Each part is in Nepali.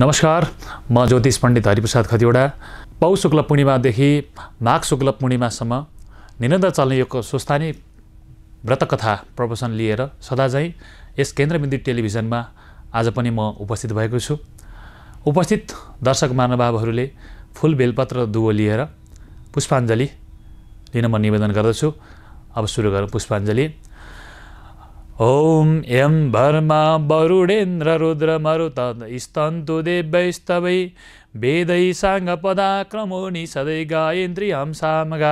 नमस्कार म ज्योतिष पण्डित हरिप्रसाद खतिवडा। पौ शुक्ल पूर्णिमादेखि माघ शुक्ल पूर्णिमासम्म निरन्तर चल्ने यो स्वस्थानी व्रतकथा प्रवचन लिएर सदा चाहिँ यस केन्द्रबिन्दु टेलिभिजनमा आज पनि म उपस्थित भएको छु। उपस्थित दर्शक महानुभावहरूले फुल बेलपत्र दुवो लिएर पुष्पाञ्जली लिन म निवेदन गर्दछु। अब सुरु गरौँ पुष्पाञ्जली। ಓಂ ಎಂ ಭರ್ಮ ಬರುಡೇಂದ್ರ ರುದ್ರ ಮರುತ ಇಸ್ತಂತು ದೇವ್ಯೈಸ್ತವೈ ಭೇದೈ ಸಾಂಗ ಪದ ಕ್ರಮೋಣಿ ಸದೈ ಗಾಯೇಂದ್ರಿಯಂ ಸಾಮಗ.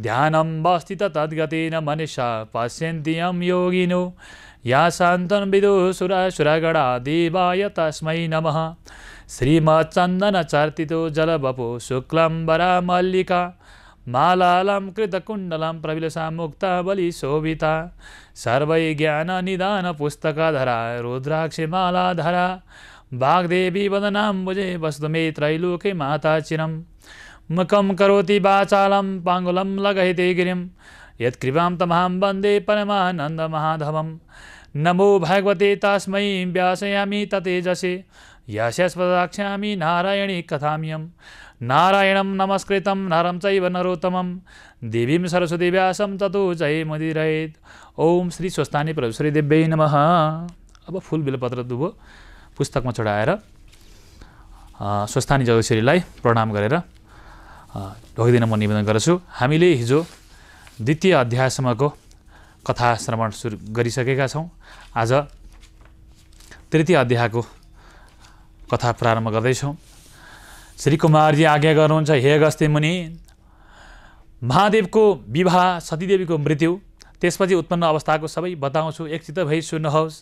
ಧ್ಯಾನಂ ವಾಸ್ತಿತ ತದ್ಗತೇನ ಮನುಷ್ಯ ಪಶ್ಯಂತಿಯಂ ಯೋಗಿನು. ಯಾ ಶಾಂತನ್ ಬಿದು ಸುರ ಸುರಗಡ ದೇವಾಯ ತಸ್ಮೈ ನಮಃ. ಶ್ರೀಮಚ್ಚಂದನ ಚರ್ತಿತೋ ಜಲಬಪು ಶುಕ್ಲಂಬರ ಮಲ್ಲಿಕಾ. मालालं कृतकुण्डलं प्रविलसा मुक्तावली शोभिता। सर्वै ज्ञाननिदानपुस्तकधरा रुद्राक्षमालाधरा वाग्देवी वदनाम्बुजे वस्तुमे त्रैलोके माता चिरं मुखं करोति वाचालं, पाङ्गुलं लगहिते गिरिं यत्कृपां तमहं वंदे परमानन्दमाधवं नमो भगवते तस्मै व्यासयामि ततेजसे। यस्यस्पदाक्ष्यामि नारायणी कथाम्यं नारायणं नमस्कृतं नरं चैव नरोत्तमं। देवीं सरस्वती व्यासं ततो जय मुदिरहेत् ओम श्री स्वस्थानी परमेश्वरी देव्यै नमः। अब फुल बेलपत्र दुबो पुस्तकमा चढाएर स्वस्थानी जगेश्वरीलाई प्रणाम गरेर ढोकिदिन म निवेदन गर्छु। हामीले हिजो द्वितीय अध्यायसम्मको कथा श्रवण सुरु गरिसकेका छौँ। आज तृतीय अध्यायको कथा प्रारम्भ गर्दैछौँ। श्री कुमारजी आज्ञा गर्नुहुन्छ हे अगस्त्य मुनि महादेवको विवाह सतीदेवीको मृत्यु त्यसपछि उत्पन्न अवस्थाको सबै बताउँछु। एकचित भई सुन्नुहोस्।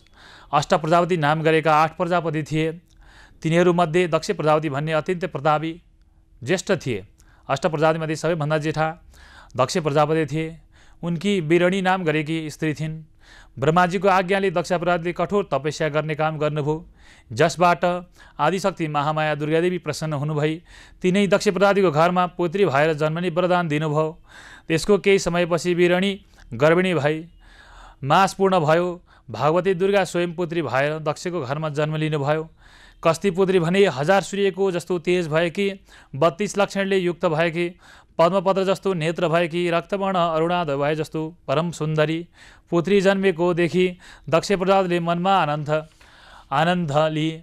अष्ट प्रजापति नाम गरेका आठ प्रजापति थिए। तिनीहरूमध्ये दक्ष प्रजापति भन्ने अत्यन्तै प्रतापी ज्येष्ठ थिए। अष्ट प्रजापतिमध्ये सबैभन्दा जेठा दक्ष प्रजापति थिए। उनकी बिरणी नाम गरेकी स्त्री थिइन्। ब्रह्माजीको आज्ञाले दक्ष प्रजापतिले कठोर तपस्या गर्ने काम गर्नुभयो। जसबाट आदिशक्ति महामाया दुर्गादेवी प्रसन्न हुनुभई। तिनै दक्ष प्रजातिको घरमा पुत्री भएर जन्मने वरदान दिनुभयो। त्यसको केही समयपछि बिरणी गर्भिणी भई मास पूर्ण भयो। भागवती दुर्गा स्वयं पुत्री भएर दक्षको घरमा जन्म लिनुभयो। कस्ती पुत्री भने हजार सूर्यको जस्तो तेज भएकी बत्तिस लक्षणले युक्त भएकी पद्मपत्र जस्तो नेत्र भएकी रक्तवर्ण अरुणाद भए जस्तो परम सुन्दरी। पुत्री जन्मेकोदेखि दक्ष प्रजातले मनमा आनन्द आनन्द लिए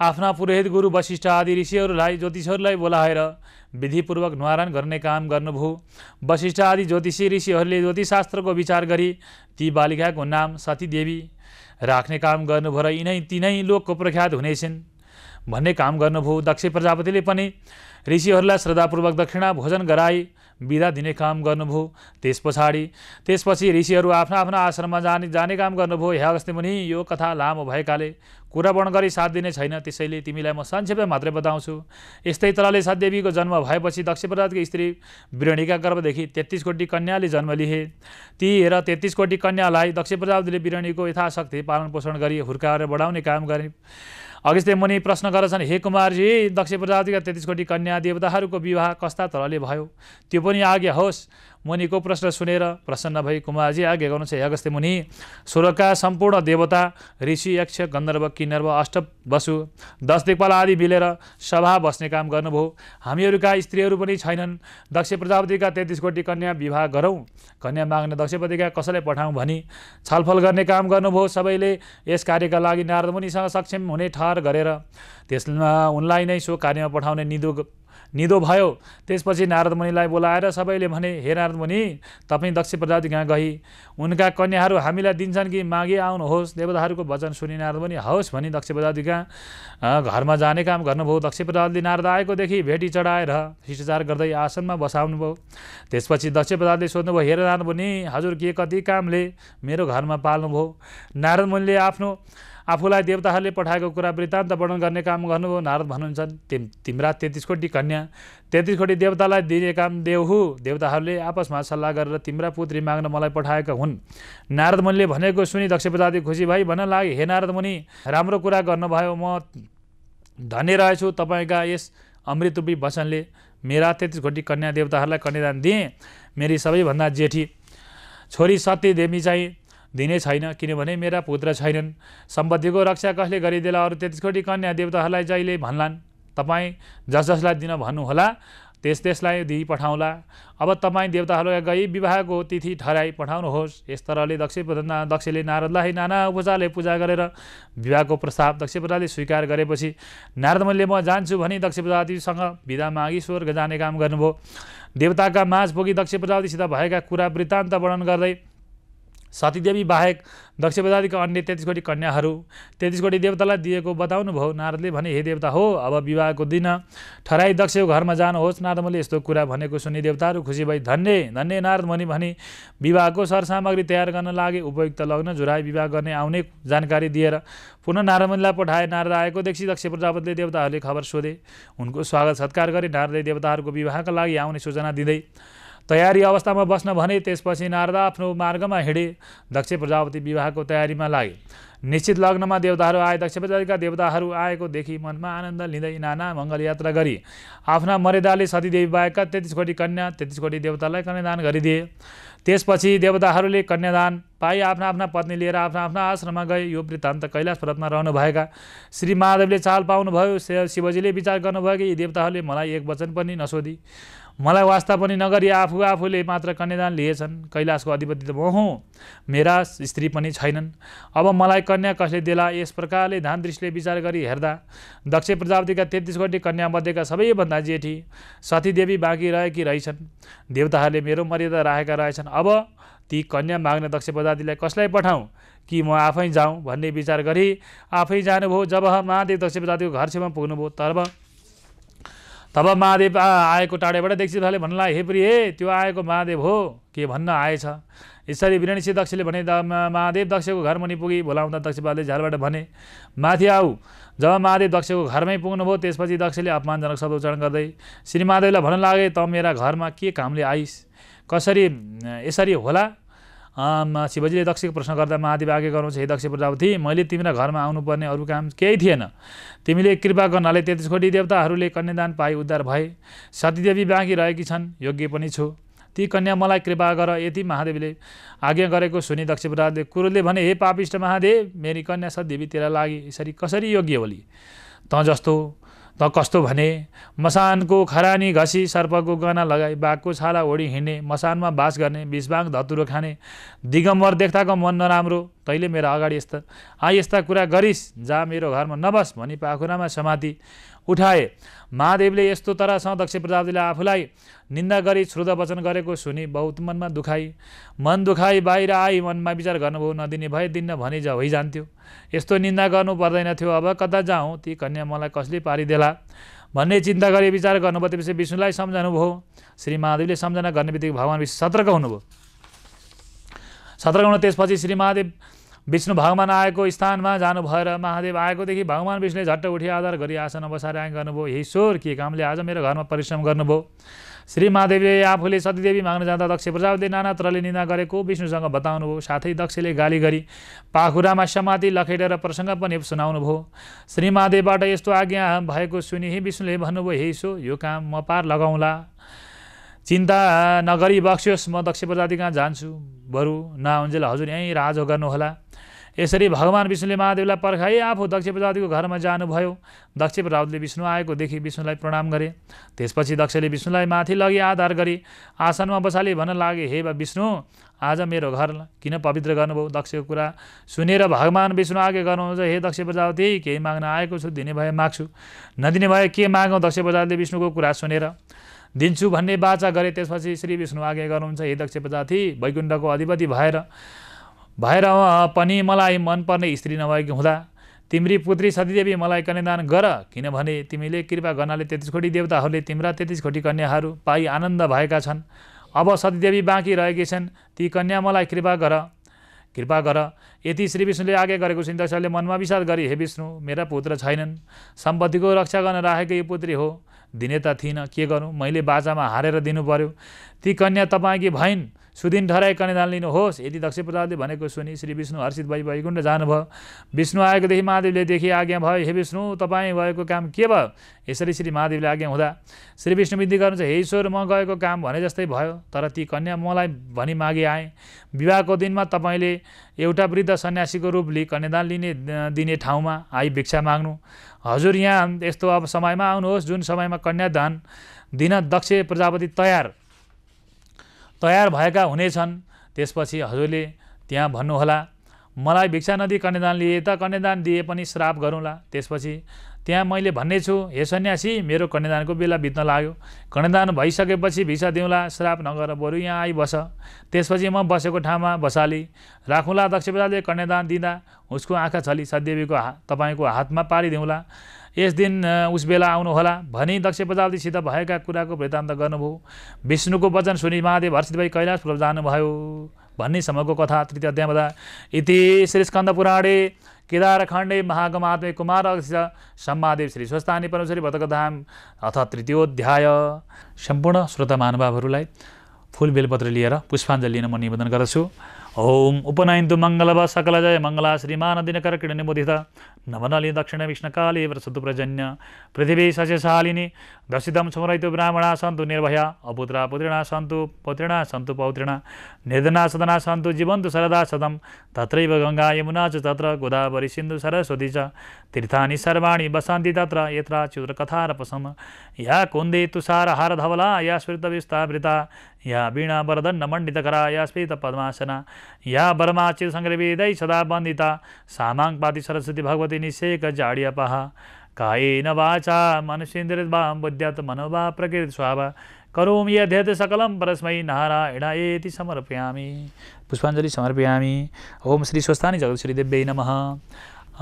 आफ्ना पुरोहित गुरु वशिष्ठ आदि ऋषिहरूलाई ज्योतिषहरूलाई बोलाएर विधिपूर्वक निवारण गर्ने काम गर्नुभयो। वशिष्ठ आदि ज्योतिषी ऋषिहरूले ज्योतिषशास्त्रको विचार गरी ती बालिकाको नाम सतीदेवी राख्ने काम गर्नुभयो र यिनै तिनै लोकको प्रख्यात हुनेछन्। भन्ने काम गर्नुभयो दक्ष प्रजापतिले पनि। ऋषिहरूलाई श्रद्धापूर्वक दक्षिणा भोजन गराई बिदा दिने काम गर्नुभयो त्यस पछाडि त्यसपछि ऋषिहरू आफ्ना आफ्ना आश्रममा जाने जाने काम गर्नुभयो हे अगस्त्य मुनि यो कथा लामो भएकाले कुरा वर्णन गरी साथ दिने छैन। त्यसैले तिमीलाई म संक्षेपमा मात्रै बताउँछु। यस्तै तरहले सतदेवीको जन्म भएपछि दक्ष प्रजातको स्त्री बिरणीका गर्भदेखि तेत्तिस कोटी कन्याले जन्म लिए। ती हेर तेत्तिस कोटी कन्यालाई दक्ष प्रजापतिले बिरणीको यथाशक्ति पालन पोषण गरी हुर्काएर बढाउने काम गरे। अगस्त्य मुनि प्रश्न गर्छन् हे कुमारजी दक्ष प्रजातिका तेत्तिस कोटी कन्या देवताहरूको विवाह कस्ता तरले भयो? त्यो पनि आज्ञा होस्। मुनिको प्रश्न सुनेर प्रसन्न भई कुमारजी आज्ञा गर्नुहुन्छ हे अगस्त्य मुनि। स्वर्गका सम्पूर्ण देवता ऋषि यक्ष गन्धर्व किन्नर्व अष्ट वसु दस दिक्पाल आदि मिलेर सभा बस्ने काम गर्नुभयो। हामीहरूका स्त्रीहरू पनि छैनन्। दक्ष प्रजापतिका तेत्तिस कोटी कन्या विवाह गरौँ। कन्या माग्न दक्षपतिका कसैलाई पठाउँ भनी छलफल गर्ने काम गर्नुभयो। सबैले यस कार्यका लागि नारद मुनिसँग सक्षम हुने ठहर गरेर त्यसमा उनलाई नै सो कार्यमा पठाउने निदो निदो भयो। त्यसपछि नारद मुनिलाई बोलाएर सबैले भने हे नारद मुनि तपाईँ दक्ष प्रजाति कहाँ गई? उनका कन्याहरू हामीलाई दिन्छन् कि मागे आउनुहोस्। देवताहरूको वचन सुनि नारद मुनि हवस् भनी दक्ष प्रजाति कहाँ घरमा जाने काम गर्नुभयो। दक्ष प्रजातिले नारद आएकोदेखि भेटी चढाएर शिष्टाचार गर्दै आसनमा बसाउनुभयो त्यसपछि दक्ष प्रजातिले सोध्नुभयो हेर नारद मुनि हजुर के कति कामले मेरो घरमा पाल्नुभयो? नारद मुनिले आफ्नो आफूलाई देवताहरूले पठाएको कुरा वृत्तान्त वर्णन गर्ने काम गर्नुभयो। नारद भन्नुहुन्छ तिम तिम्रा तेत्तिस कोटी कन्या तेत्तिस कोटी देवतालाई दिने काम देवहु देवताहरूले आपसमा सल्लाह गरेर तिम्रा पुत्री माग्न मलाई पठाएका हुन् नारद मुनिले भनेको सुनि दक्ष प्रजाति खुसी भाइ भन्न लागे हे नारद मुनि राम्रो कुरा गर्नुभयो। म धन्य रहेछु तपाईँका यस अमृतरूपी वचनले मेरा तेत्तिस कोटी कन्या देवताहरूलाई कन्यादान दिएँ। मेरी सबैभन्दा जेठी छोरी सत्य देवी चाहिँ दिने छैन किनभने मेरा पुत्र छैनन्। सम्पत्तिको रक्षा कसले गरिदेला अरू तेत्तिस कोटी कन्या देवताहरूलाई जहिले भन्लान्। तपाईँ जस जसलाई दिन भन्नुहोला त्यस त्यसलाई दिई पठाउँला। अब तपाईँ देवताहरूलाई गई विवाहको तिथि ठहराई पठाउनुहोस्। यस तरहले दक्ष दक्षले नारदलाई नाना उपचारले पूजा गरेर विवाहको प्रस्ताव दक्ष प्रजाले स्वीकार गरेपछि नारद मैले म जान्छु भने दक्ष प्रजातिसँग विधा मागी स्वर्ग जाने काम गर्नुभयो। देवताका माझ पुगी दक्ष प्रजातिसित भएका कुरा वृत्तान्त वर्णन गर्दै सतीदेवी बाहेक दक्ष प्रजातिका अन्य तेत्तिस कोटी कन्याहरू तेत्तिस कोटी देवतालाई दिएको बताउनु भयो। नारदले भने हे देवता हो अब विवाहको दिन। ठराई दक्षको घरमा जानुहोस्। नारदमले यस्तो कुरा भनेको सुनि देवताहरू खुसी भई धन्य धन्य नारद मुनि भने विवाहको सरसामग्री तयार गर्न लागे। उपयुक्त लग्न जुराई विवाह गर्ने आउने जानकारी दिएर पुनः नारदमुनिलाई पठाए। नारद आएको देखि दक्ष प्रजापतिले देवताहरूले खबर सोधे। उनको स्वागत सत्कार गरे। नारदले देवताहरूको विवाहका लागि आउने सूचना दिँदै तयारी अवस्थामा बस्न भने त्यसपछि नारद आफ्नो मार्गमा हिँडे दक्ष प्रजापति विवाहको तयारीमा लागे। निश्चित लग्नमा देवताहरू आए दक्ष प्रजातिका देवताहरू आएको देखि मनमा आनन्द लिँदै नाना मङ्गल यात्रा गरी। आफ्ना मर्यादाले सतीदेवी बाहेकका तेत्तिस कोटी कन्या तेत्तिस कोटी देवतालाई कन्यादान गरिदिए। त्यसपछि देवताहरूले कन्यादान पाई आफ्ना आफ्ना पत्नी लिएर आफ्ना आफ्ना आश्रममा गए। यो वृत्तान्त कैलाश पर्वतमा रहनुभएका श्री महादेवले चाल पाउनुभयो। शिवजीले विचार गर्नुभयो कि यी देवताहरूले मलाई एक वचन पनि नसोधी। मलाई वास्ता पनि नगरी आफू आफूले मात्र कन्यादान लिएछन्। कैलाशको अधिपति त म हुँ। मेरा स्त्री पनि छैनन्। अब मलाई कन्या कसले देला? यस प्रकारले ध्यान दृष्टिले विचार गरी हेर्दा दक्ष प्रजापतिका तेत्तिस कोटी कन्यामध्येका सबैभन्दा जेठी सतीदेवी बाँकी रहेकी रहेछन्। देवताहरूले मेरो मर्यादा राखेका रहेछन्। अब ती कन्या माग्ने दक्ष प्रजातिलाई कसलाई पठाउँ कि म आफै जाउँ भन्ने विचार गरी आफै जानुभयो? जब महादेव दक्ष प्रजातिको घर छेउमा पुग्नुभयो तब तब महादेव आएको टाढेबाट दक्षिणले भन्नला हे प्रिय त्यो आएको महादेव हो? के भन्न आएछ? यसरी विरणसी दक्षले भने महादेव दक्षको घर मुनि पुगी बोलाउँदा दक्षपालले झालबाट भने माथि आऊ। जब महादेव दक्षको घरमै पुग्नुभयो त्यसपछि दक्षले अपमानजनक शब्द उच्चारण गर्दै श्री महादेवलाई भन्न लागे त मेरा घरमा के कामले आइस? कसरी यसरी होला? शिवजीले दक्षको प्रश्न गर्दा महादेव आगे गर्नुहुन्छ हे दक्ष प्रजापति मैले तिमीलाई घरमा आउनुपर्ने अरू काम केही थिएन। तिमीले कृपा गर्नाले तेत्तिस कोटी देवताहरूले कन्यादान पाए उद्धार भए। सतीदेवी बाँकी रहेकी छन् योग्य पनि छु। ती कन्या मलाई कृपा गर यति महादेवले आज्ञा गरेको सुनि दक्ष प्रजापले कुरोले भने हे पापिष्ट महादेव मेरी कन्या सतीदेवी तेरा लागि यसरी कसरी योग्य होली? त जस्तो त कस्तो भने मसानको खरानी घसी सर्पको गना लगाई बाघको छाला ओढी हिँड्ने मसानमा बास गर्ने बिसबाङ धतुरो खाने दिगम्बर देख्दाको मन नराम्रो तैँले मेरो अगाडि यस्ता आ यस्ता कुरा गरिस् जा मेरो घरमा नबस भनी पाखुरामा समाति। उठाए। महादेवले यस्तो तरहसँग दक्ष प्रजापतिले आफूलाई निन्दा गरी श्रुत वचन गरेको सुनि बहुत मनमा दुखाई। मन दुखाई बाहिर आई मनमा विचार गर्नुभयो नदिने भए दिन्न भने जा भइजान्थ्यो। यस्तो निन्दा गर्नु पर्दैन थियो अब कता जाउँ ती कन्या मलाई कसले पारिदेला? भन्ने चिन्ता गरी विचार गर्नुभयो त्यसपछि विष्णुलाई सम्झाउनुभयो श्री महादेवले सम्झना गर्ने बित्तिकै भगवान् विष्णु सतर्क हुनुभयो। सतर्क हुनु त्यसपछि श्री महादेव विष्णु भगवान् आएको स्थानमा जानु भएर महादेव आएकोदेखि भगवान् विष्णुले झट्ट उठी आधार गरी आसन बसाएर आए गर्नुभयो। हे ईश्वर के कामले आज मेरो घरमा परिश्रम गर्नुभयो? श्री महादेवले आफूले सतीदेवी माग्न जाँदा दक्ष प्रजापति नाना तरले निन्दा गरेको विष्णुसँग बताउनुभयो। साथै दक्षले गाली गरी पाखुरामा समाति लखेटेर प्रसङ्ग पनि सुनाउनु भयो श्री महादेवबाट यस्तो आज्ञा भएको सुनि विष्णुले भन्नुभयो हे सो यो काम म पार लगाउँला। चिन्ता नगरी बक्सियोस् म दक्ष प्रजाति कहाँ जान्छु। बरु नआउन्जेल हजुर यहीँ राज गर्नुहोला। यसरी भगवान् विष्णुले महादेवलाई पर्खाए आफू दक्ष प्रजातिको घरमा जानुभयो। दक्ष प्रजापतिले विष्णु आएको देखि विष्णुलाई प्रणाम गरे। त्यसपछि दक्षले विष्णुलाई माथि लगी आधार गरी आसनमा बसाले भन्न लागे हे विष्णु आज मेरो घर किन पवित्र गर्नुभयो? दक्षको कुरा सुनेर भगवान् विष्णु आगे गर्नुहुन्छ हे दक्ष प्रजापति केही माग्न आएको छु दिने भए माग्छु। नदिने भए के मागौँ? दक्ष प्रजापतिले विष्णुको कुरा सुनेर दिन्छु भन्ने बाचा गरे त्यसपछि श्री विष्णु आगे गर्नुहुन्छ हे दक्ष प्रजाति वैकुण्ठको अधिपति भएर भएर पनि मलाई मनपर्ने स्त्री नभएकी हुँदा तिम्री पुत्री सतीदेवी मलाई कन्यादान गर किनभने तिमीले कृपा गर्नाले तेत्तिस कोटी देवताहरूले तिम्रा तेत्तिस कोटी कन्याहरू पाइ आनन्द भएका छन्। अब सतीदेवी बाँकी रहेकी छन् ती कन्या मलाई कृपा गर। कृपा गर। यति श्री विष्णुले आगे गरेको दक्षले मनमा विषाद गरी हे विष्णु मेरा पुत्र छैनन्। सम्पत्तिको रक्षा गर्न राखेको यो पुत्री हो। दिने त थिइनँ के गरौँ मैले बाजामा हारेर दिनु पर्यो। ती कन्या तपाईँकी भइन्? सुदिन ठहराई कन्यादान लिनुहोस् यदि दक्ष प्रजापति भनेको सुनि श्री विष्णु हर्षित भई वैकुण्ठ जानुभयो। विष्णु आएकोदेखि महादेवले देखि आज्ञा भयो हे विष्णु तपाईँ भएको काम के भयो? यसरी श्री महादेवले आज्ञा हुँदा श्री विष्णु विधि गर्नु हे ईश्वर म गएको काम भने जस्तै भयो तर ती कन्या मलाई भनी मागे आएँ। विवाहको दिनमा तपाईँले एउटा वृद्ध सन्यासीको रूप लिई कन्यादान लिने दिने ठाउँमा आई भिक्षा माग्नु। हजुर यहाँ यस्तो अब समयमा आउनुहोस् जुन समयमा कन्यादान दिन दक्ष प्रजापति तयार। तयार भएका हुनेछन्। त्यसपछि हजुरले त्यहाँ भन्नुहोला मलाई भिक्षा नदी कन्यादान लिए त कन्यादान दिए पनि श्राप गरौँला। त्यसपछि त्यहाँ मैले भन्ने छु हे सन्यासी मेरो कन्यादानको बेला बित्न लाग्यो। कन्यादान भइसकेपछि भिसा दिउँला श्राप नगर बरु यहाँ आइबस। त्यसपछि म बसेको ठाउँमा बसाली। राखौँला दक्ष कन्यादान दिँदा उसको आँखा छली सदेवीको हा तपाईँको हातमा पारिदिउँला। यस दिन उस बेला आउनुहोला। भनी दक्ष प्रजापतिसित भएका कुराको वृत्तान्त गर्नुभयो। विष्णुको वचन सुनि महादेव हर्षित भई कैलाश जानुभयो भन्नेसम्मको कथा तृतीय अध्यायमा इति श्री स्कन्द पुराणे केदारखण्डे महागमात्मे कुमार सम्मादेव श्री स्वस्थानी परमेश्वरी भतकधाम अथ तृतीयोध्याय सम्पूर्ण श्रोता महानुभावहरूलाई फुल बेलपत्र लिएर पुष्पाञ्जली लिन म निवेदन गर्दछु। ओम उपनयन्तु मङ्गलव सकल जय मङ्गला श्रीमान दिनकर किरणमुदित नवनली दक्षिण विष्णुकाले व्रसतु प्रजन्य पृथिवी दर्शितम स्मरयतु ब्राह्मणा सन्तु पुत्रिणा सन्तु पुत्रिणा सन्तु पौत्रिणा निर्धना सदना सन्तु जीवन्तु सरदा सदम तत्रैव गङ्गा यमुना च तत्र गोदावरी सिन्धु सरस्वती च तीर्थानि सर्वाणि वसन्ति तत्र यत्र च्युतकथारपसम या कुन्दे तुषारहार धवला या या वीणा वरदण्ड मण्डितकरा या स्फीत पद्मासना या बर्माचित सङ्ग्रवेदै सदा वन्दिता सामाङ्पाति सरस्वती भगवती निषेक जाड्यपः कायेन वाचा मनसेन्द्रिर्वा बुद्ध्यात् मनोवा प्रकृति स्वाभ करोमि यद्यत सकलं परस्मै नारायणायेति समर्पयामि। पुष्पाञ्जली समर्पयामि। ओम श्री स्वस्थानी जगत श्री देव्यै नमः।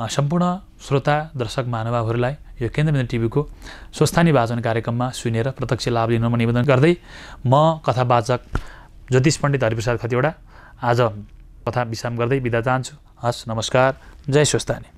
सम्पूर्ण श्रोता दर्शक महानुभावहरूलाई यो केन्द्रबिन्दु टिभीको स्वस्थानी वाचन कार्यक्रममा सुनेर प्रत्यक्ष लाभ लिन म निवेदन गर्दै म कथावाचक ज्योतिष पण्डित हरिप्रसाद खतिवडा आज कथा विश्राम गर्दै बिदा चाहन्छु। हस् नमस्कार। जय स्वस्थानी।